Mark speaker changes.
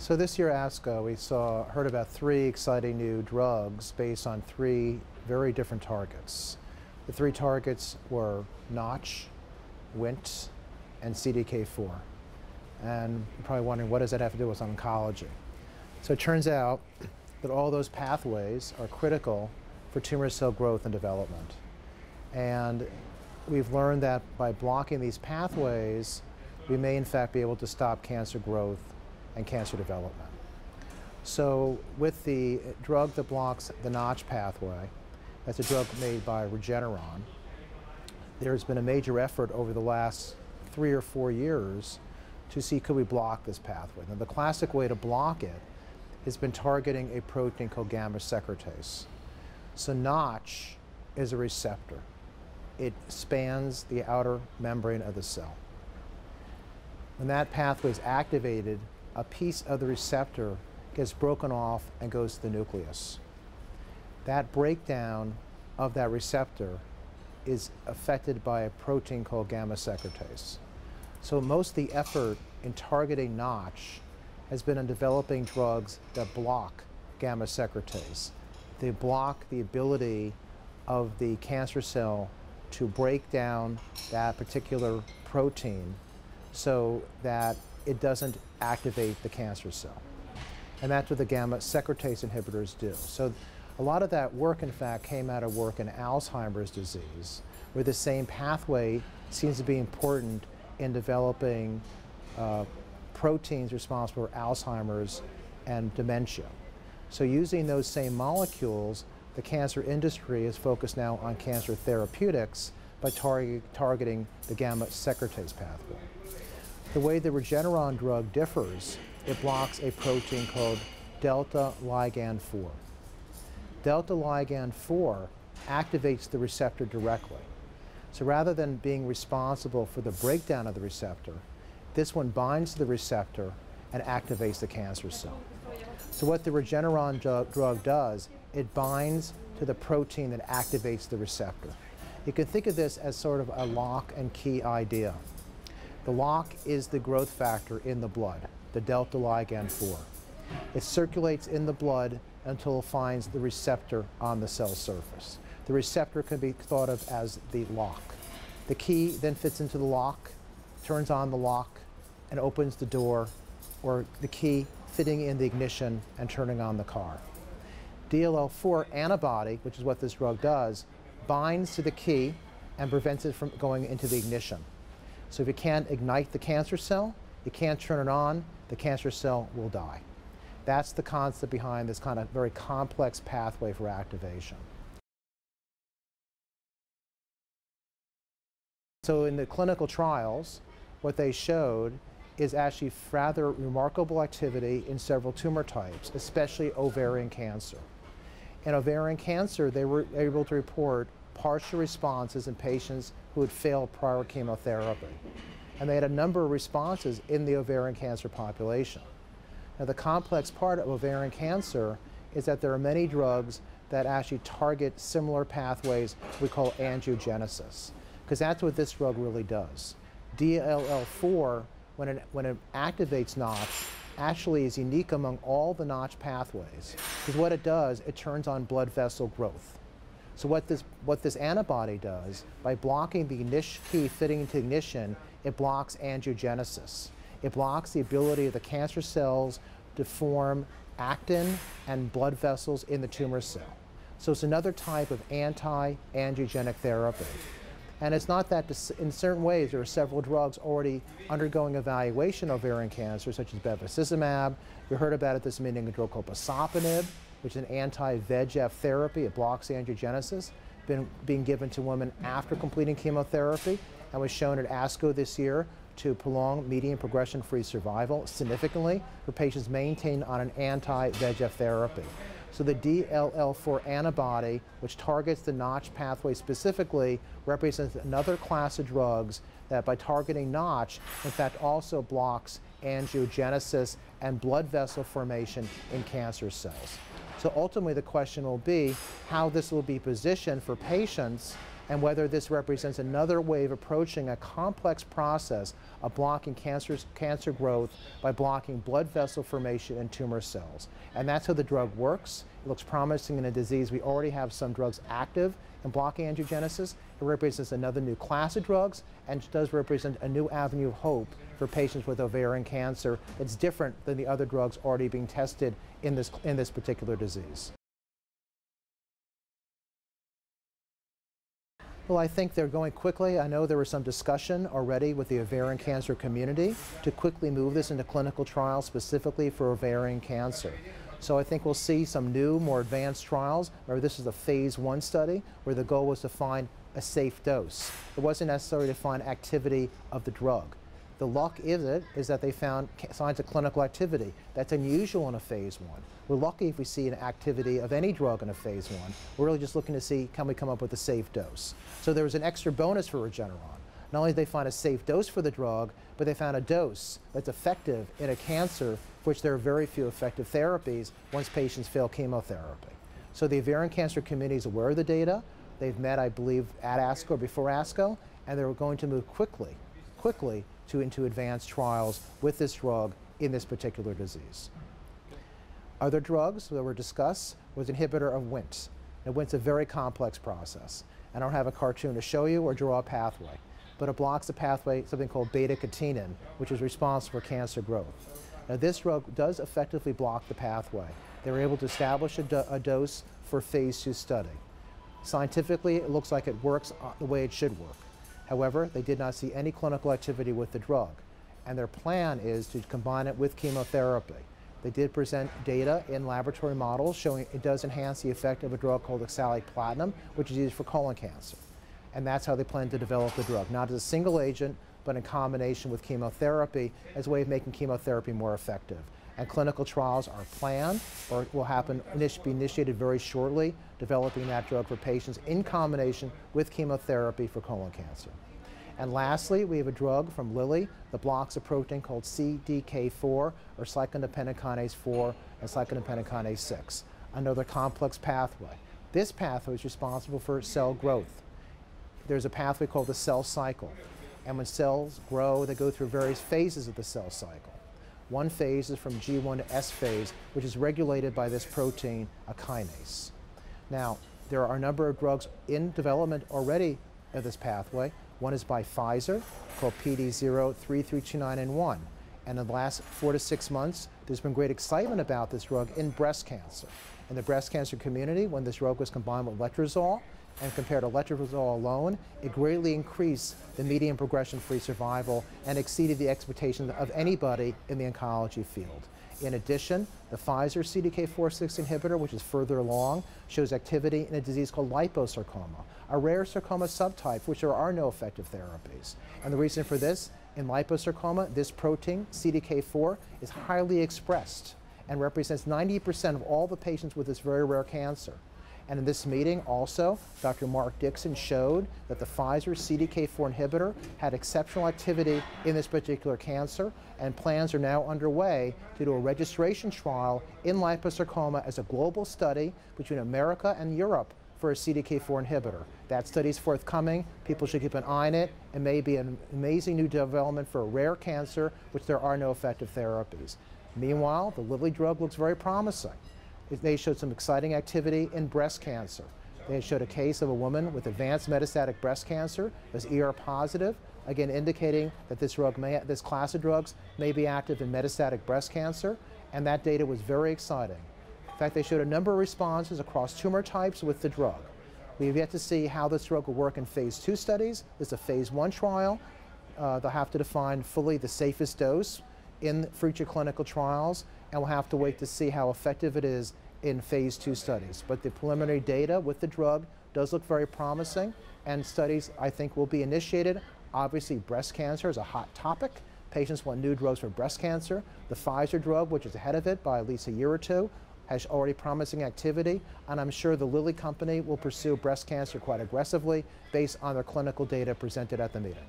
Speaker 1: So this year ASCO, we saw, heard about three exciting new drugs based on three very different targets. The three targets were Notch, Wnt, and CDK4. And you're probably wondering, what does that have to do with oncology? So it turns out that all those pathways are critical for tumor cell growth and development. And we've learned that by blocking these pathways, we may in fact be able to stop cancer growth and cancer development. So with the drug that blocks the Notch pathway, that's a drug made by Regeneron, there's been a major effort over the last three or four years to see could we block this pathway. Now the classic way to block it has been targeting a protein called gamma secretase. So Notch is a receptor. It spans the outer membrane of the cell. When that pathway is activated, a piece of the receptor gets broken off and goes to the nucleus. That breakdown of that receptor is affected by a protein called gamma secretase. So most of the effort in targeting Notch has been on developing drugs that block gamma secretase. They block the ability of the cancer cell to break down that particular protein so that it doesn't activate the cancer cell. And that's what the gamma secretase inhibitors do. So a lot of that work, in fact, came out of work in Alzheimer's disease, where the same pathway seems to be important in developing uh, proteins responsible for Alzheimer's and dementia. So using those same molecules, the cancer industry is focused now on cancer therapeutics by tar targeting the gamma secretase pathway. The way the Regeneron drug differs, it blocks a protein called delta ligand 4. Delta ligand 4 activates the receptor directly. So rather than being responsible for the breakdown of the receptor, this one binds to the receptor and activates the cancer cell. So what the Regeneron drug does, it binds to the protein that activates the receptor. You can think of this as sort of a lock and key idea. The lock is the growth factor in the blood, the delta ligand 4. It circulates in the blood until it finds the receptor on the cell surface. The receptor can be thought of as the lock. The key then fits into the lock, turns on the lock, and opens the door, or the key fitting in the ignition and turning on the car. DLL4 antibody, which is what this drug does, binds to the key and prevents it from going into the ignition. So if you can't ignite the cancer cell, you can't turn it on, the cancer cell will die. That's the concept behind this kind of very complex pathway for activation. So in the clinical trials, what they showed is actually rather remarkable activity in several tumor types, especially ovarian cancer. In ovarian cancer, they were able to report partial responses in patients who had failed prior chemotherapy. And they had a number of responses in the ovarian cancer population. Now the complex part of ovarian cancer is that there are many drugs that actually target similar pathways we call angiogenesis, because that's what this drug really does. DLL4, when it, when it activates Notch, actually is unique among all the Notch pathways, because what it does, it turns on blood vessel growth. So what this, what this antibody does, by blocking the niche key fitting into ignition, it blocks angiogenesis. It blocks the ability of the cancer cells to form actin and blood vessels in the tumor cell. So it's another type of anti-angiogenic therapy. And it's not that, in certain ways, there are several drugs already undergoing evaluation of ovarian cancer, such as bevacizumab. You heard about it this meeting, a drug called pazopanib, which is an anti-VEGF therapy. It blocks angiogenesis, been being given to women after completing chemotherapy, and was shown at ASCO this year to prolong median progression-free survival significantly for patients maintained on an anti-VEGF therapy. So the DLL4 antibody, which targets the Notch pathway specifically, represents another class of drugs that by targeting Notch, in fact also blocks angiogenesis and blood vessel formation in cancer cells. So ultimately the question will be how this will be positioned for patients and whether this represents another way of approaching a complex process of blocking cancers, cancer growth by blocking blood vessel formation in tumor cells. And that's how the drug works. It looks promising in a disease we already have some drugs active in blocking angiogenesis. It represents another new class of drugs and does represent a new avenue of hope for patients with ovarian cancer It's different than the other drugs already being tested in this, in this particular disease. Well, I think they're going quickly. I know there was some discussion already with the ovarian cancer community to quickly move this into clinical trials specifically for ovarian cancer. So I think we'll see some new, more advanced trials. Remember, this is a phase one study where the goal was to find a safe dose. It wasn't necessarily to find activity of the drug. The luck is it is that they found signs of clinical activity. That's unusual in a phase one. We're lucky if we see an activity of any drug in a phase one. We're really just looking to see can we come up with a safe dose. So there was an extra bonus for Regeneron. Not only did they find a safe dose for the drug, but they found a dose that's effective in a cancer for which there are very few effective therapies once patients fail chemotherapy. So the ovarian cancer committee is aware of the data. They've met, I believe, at ASCO or before ASCO, and they're going to move quickly, quickly to into advanced trials with this drug in this particular disease. Other drugs that were discussed was inhibitor of Wnt. Now, Wnt's a very complex process. And I don't have a cartoon to show you or draw a pathway but it blocks the pathway, something called beta-catenin, which is responsible for cancer growth. Now this drug does effectively block the pathway. They were able to establish a, do a dose for phase two study. Scientifically, it looks like it works uh, the way it should work. However, they did not see any clinical activity with the drug, and their plan is to combine it with chemotherapy. They did present data in laboratory models showing it does enhance the effect of a drug called oxaliplatin, which is used for colon cancer and that's how they plan to develop the drug, not as a single agent, but in combination with chemotherapy as a way of making chemotherapy more effective. And clinical trials are planned or will happen, be initiated very shortly, developing that drug for patients in combination with chemotherapy for colon cancer. And lastly, we have a drug from Lilly that blocks a protein called CDK4 or cyclin-dependent kinase 4 and cyclin-dependent kinase 6, another complex pathway. This pathway is responsible for cell growth there's a pathway called the cell cycle. And when cells grow, they go through various phases of the cell cycle. One phase is from G1 to S phase, which is regulated by this protein, a kinase. Now, there are a number of drugs in development already of this pathway. One is by Pfizer, called PD0332991. And in the last four to six months, there's been great excitement about this drug in breast cancer. In the breast cancer community, when this drug was combined with letrozole, and compared to letrozole alone, it greatly increased the median progression-free survival and exceeded the expectations of anybody in the oncology field. In addition, the Pfizer CDK4/6 inhibitor, which is further along, shows activity in a disease called liposarcoma, a rare sarcoma subtype which there are no effective therapies. And the reason for this, in liposarcoma, this protein, CDK4, is highly expressed and represents 90% of all the patients with this very rare cancer. And in this meeting also, Dr. Mark Dickson showed that the Pfizer CDK4 inhibitor had exceptional activity in this particular cancer, and plans are now underway to do a registration trial in liposarcoma as a global study between America and Europe for a CDK4 inhibitor. That study is forthcoming. People should keep an eye on it. It may be an amazing new development for a rare cancer, which there are no effective therapies. Meanwhile, the Lilly drug looks very promising they showed some exciting activity in breast cancer. They showed a case of a woman with advanced metastatic breast cancer, was ER positive, again indicating that this drug may, this class of drugs may be active in metastatic breast cancer, and that data was very exciting. In fact, they showed a number of responses across tumor types with the drug. We have yet to see how this drug will work in phase two studies. This is a phase one trial. Uh, they'll have to define fully the safest dose in future clinical trials, and we'll have to wait to see how effective it is in phase two studies. But the preliminary data with the drug does look very promising, and studies I think will be initiated. Obviously, breast cancer is a hot topic. Patients want new drugs for breast cancer. The Pfizer drug, which is ahead of it by at least a year or two, has already promising activity, and I'm sure the Lilly company will pursue breast cancer quite aggressively based on their clinical data presented at the meeting.